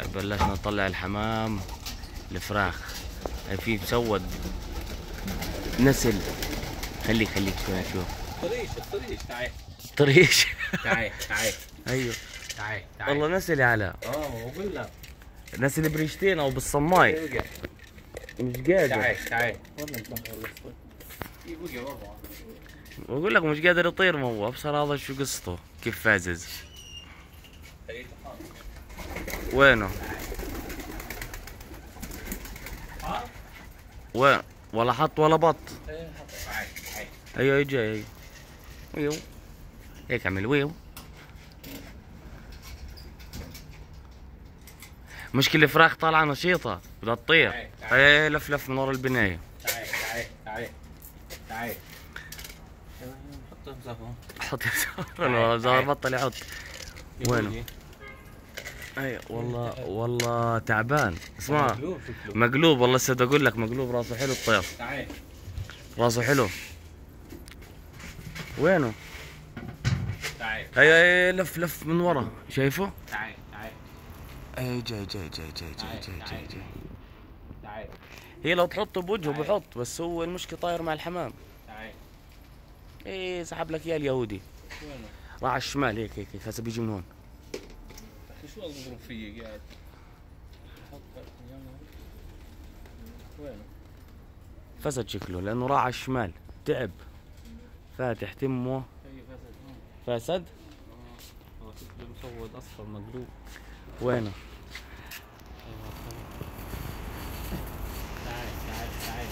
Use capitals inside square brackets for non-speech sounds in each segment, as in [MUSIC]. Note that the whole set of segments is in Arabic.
هاي بلشنا نطلع الحمام الفراخ. هاي في مسود. نسل. خليك خليك شوي شوف طريش الطريش. تعال طريش. تعال تعال [LAUGHS] أيوه. تعال والله نسل يا علاء آه بقول لك نسل بريشتين أو بالصماي. مش قادر. تعال تعال والله والله بقول لك مش قادر يطير ما هو أبصر هذا شو قصته. كيف فازز. وينه وين ولا حط ولا بط أيوه أيوه جاي أيوه ويو هيك اعمل ويو مشكلة الفراخ طالعة نشيطة بدها تطير. إيه لف لف من ورا البناية. تعال تعال تعال تعال حط مزافه حط الزهر بطل يحط. وينه؟ اي [LAUGHS] والله والله تعبان. اسمع. مقلوب والله لسه أقول لك مقلوب راسه حلو الطير تعال. راسه حلو. وينه؟ تعال. أي أي لف لف من ورا. شايفه؟ تعال تعال. أي جاي جاي جاي جاي جاي جاي جاي, جاي. تعال. هي لو تحطه بوجهه بحط بس هو المشكلة طاير مع الحمام. تعال. إيه سحب لك إياه اليهودي. وينه؟ راح على الشمال هيك هيك هسه بيجي من هون. شو اضرب فيي قاعد؟ وينه؟ فسد شكله لأنه راح على الشمال. تعب. فاتح تمه. فسد هون فسد هو شكله مسود أصفر مقلوب. وينه؟ تعال تعال تعال.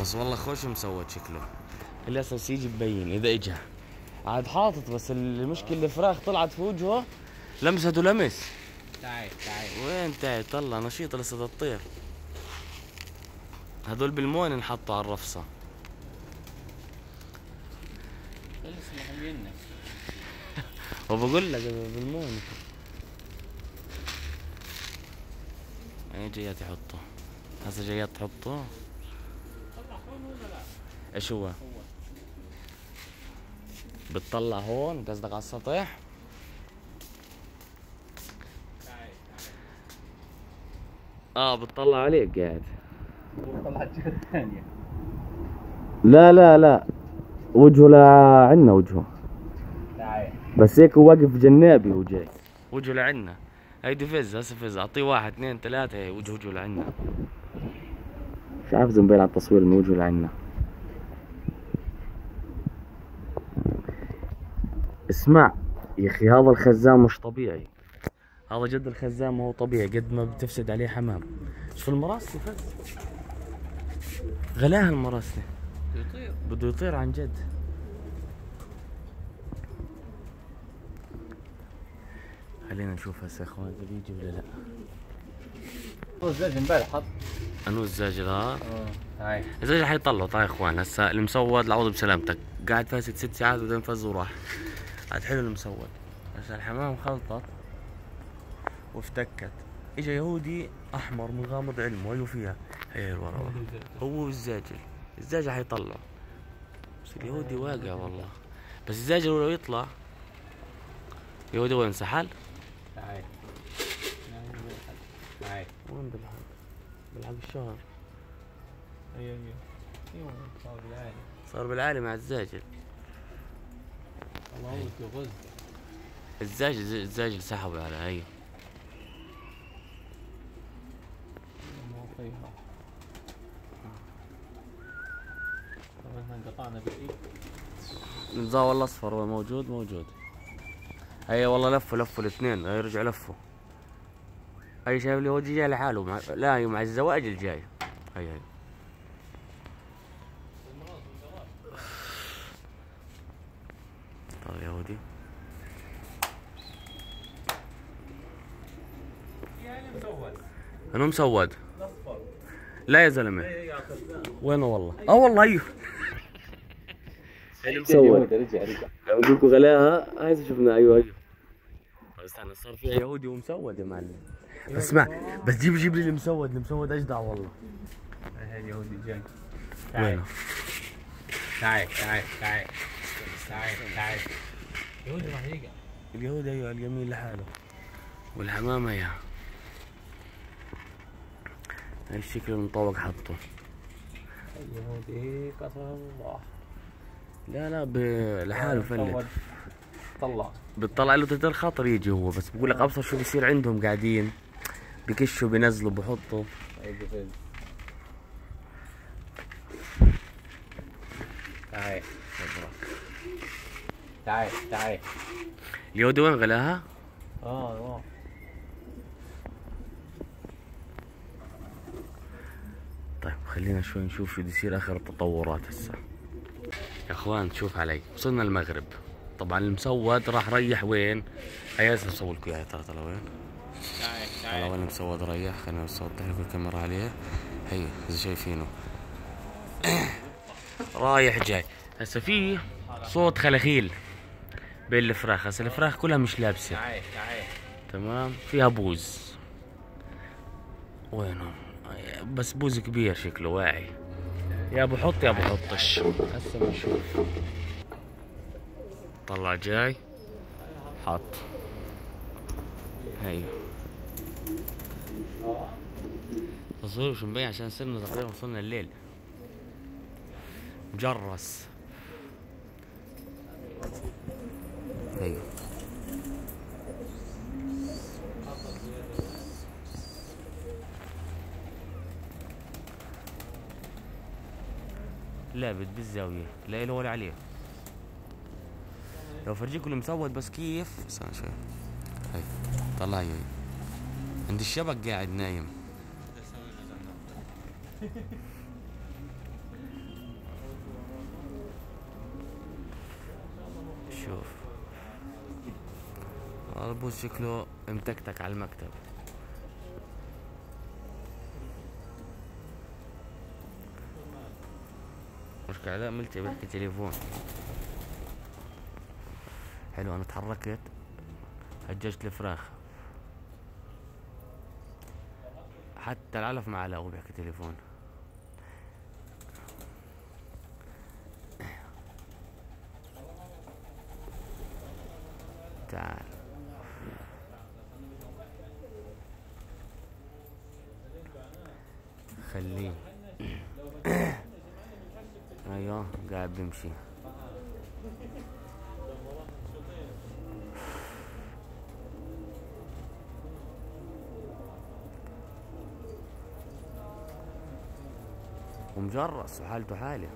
بس والله خوش مسود شكله. اللي أساس يجي ببين إذا اجى عاد حاطط بس المشكلة الفراخ طلعت في وجهه. لمسته لمس. تعال تعال وين تعي طلع نشيطة لسه تطير. هذول بالمون انحطوا على محمينا [LAUGHS] وبقول لك بالمون أي جايات يحطه هسه جايات تحطه طلع هون ولا لا؟ إيش هو؟ بتطلع هون قصدك على السطح؟ آه بتطلع عليك قاعد. تعال طلع الجهة الثانية لا لا لا. وجهه لعنا وجهه. بس هيك هو واقف جنابي وجاي. وجهه لعنا. هيدي فز هسه فز. أعطيه واحد اثنين ثلاثة. هي وجه وجهه لعنا. مش عارف زنبيل على التصوير إنه وجهه لعنا؟ اسمع يا أخي هذا الخزان مش طبيعي. هذا جد الخزان ما هو طبيعي قد ما بتفسد عليه حمام. شوف المراسلة فز غلاها المراسلة يطير. بده يطير عن جد. خلينا نشوف هسه يا إخوان إذا بيجي ولا لا. هو الزاج امبارح حط. أنو الزاجل ها تعال الزاجل حيطلعوا طيب يا إخوان هسه المسود العوض بسلامتك. قاعد فاسد ست ساعات وبعدين فز وراح. عاد حلو المسود هسه الحمام خلطت وافتكت. إجا يهودي أحمر من غامض علمه أيوه فيها. هي ورا. هو والزاجل الزاجل حيطلع بس اليهودي واقع والله. بس الزاجل لو يطلع اليهودي وين؟ سحل؟ تعال تعال وين بالحق؟ بالحق الشهر. أيوه أيوه. أيوه صار بالعالي صار بالعالي مع الزاجل الله هو الزاجل الزاجل سحبوا على هي هو إحنا انقطعنا بالايد الزاوية الأصفر هو موجود موجود. هي والله لفوا لفوا الاثنين هي رجع لفوا. هي شايف اليهودي جاي لحاله مع... لا مع الزواجل جاي هي هي طيب يهودي. مسود أنا مسود. لا يا زلمة. وينه والله؟ آه والله أيوه. [LAUGHS] مسود. رجع رجع أقول لكم غلاها هاي شفنا أيوه أيوه استنى صار فيها يهودي ومسود يا معلم. اسمع بس جيب جيب لي المسود. المسود اجدع والله؟ هاي اليهودي جاي. وينه؟ تعال تعال تعال تعال تعال يهودي راح يقع اليهودي أيوه اليمين لحاله. والحمامة يا. هاي الشكل المطوق حطه. يهودي قسم الله. لا لا ب... لحاله فلت طلع. بتطلع له تحت الخاطر يجي هو بس بقول لك أبصر شو بيصير عندهم قاعدين. بكشوا بينزلوا بحطوا. هاي. بفز تعال تعال. تعال اليودي وين غلاها؟ آه آه. طيب خلينا شوي نشوف شو بده يصير آخر التطورات هسه. يا أخوان شوف علي. وصلنا المغرب. طبعا المسود راح ريح وين؟ هيا هسه بصور لكم إياها. ترى ترى وين؟ تعال والله وين المسود ريح؟ خلينا اوضح لكم الكاميرا عليه. هي إذا شايفينه. [COUGHS] رايح جاي. هسه في صوت خلخيل. بين الفراخ. هسه الفراخ كلها مش لابسة. تعال تعال تمام؟ فيها بوز. وينهم بس بوز كبير شكله واعي. يا أبو حط يا أبو حطش هسه بنشوف. طلع جاي. حط. هي. تصوير مش مبين؟ عشان صرنا تقريبا وصلنا الليل. مجرس. أيوه. لابد بالزاوية. لا له ولا عليه. لو فرجيكم المسود بس كيف؟ استنى شوي هي طلع هي. عند الشبك قاعد نايم. شوف. البوز شكله متكتك على المكتب. مش قاعد ملتي بحكي تليفون. حلو أنا تحركت هججت الفراخ. حتى العلف ما على بيحكي تليفون. تعال. خليه. أيوه قاعد بيمشي. ومجرس وحالته حالة.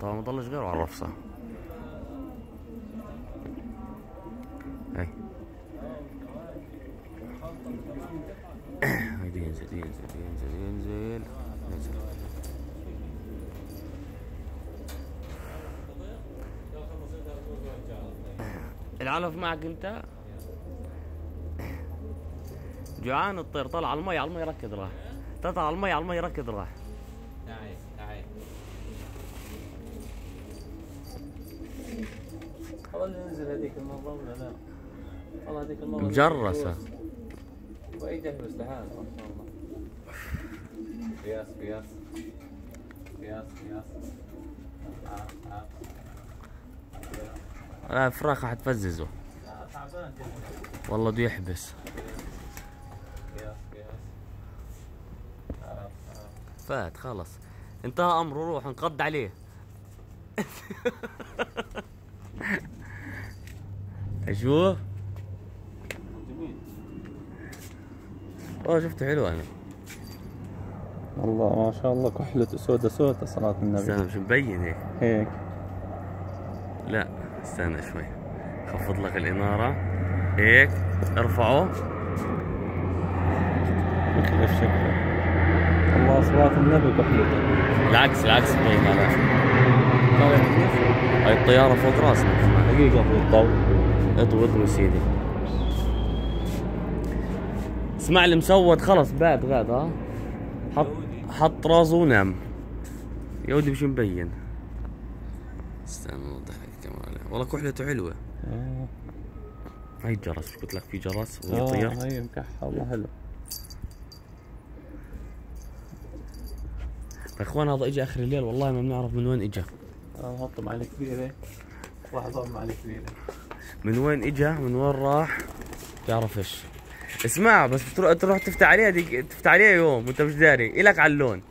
طبعا ما ضلش غيره على الرفصة هاي [COUGHS] هيدي ينزل ينزل ينزل ينزل. ينزل. العلف معك أنت؟ جوعان الطير طلع على المي على المي ركض راح. طلع على المي على المي ركض راح. تعال تعال والله ننزل هذيك ولا لا؟ والله هذيك قياس قياس. قياس قياس. آه. لا فراخ حتفززه. والله بده يحبس. فات خلص انتهى امره روح انقض عليه. [LAUGHS] أشوف. والله شفته حلو أنا. والله ما شاء الله كحلته سودة سودة صلاة النبي. استنى مش مبين هيك؟ هيك. لا استنى شوي. خفض لك الإنارة. هيك ارفعه. مثل شكله؟ الله صلاة النبي كحلته. العكس العكس مبين على هاي الطيارة فوق راسنا. دقيقة في الضوء اطوي اطوي سيدي. اسمع المسود خلص بعد غاد ها؟ حط حط راسه ونام. يودي مش مبين استنى نوضح لك الكاميرا. والله كحلته حلوة آه. هاي الجرس قلت لك في جرس آه ويطير هي مكحة والله حلو يا أخوان هذا اجى آخر الليل والله ما بنعرف من وين اجى نحط معلقة كبيرة واحد ضرب معلقة كبيرة من وين إجا؟ من وين راح؟ تعرفش اسمع بس تروح تفتح عليها دي تفتح عليها يوم وانت مش داري. الك على اللون؟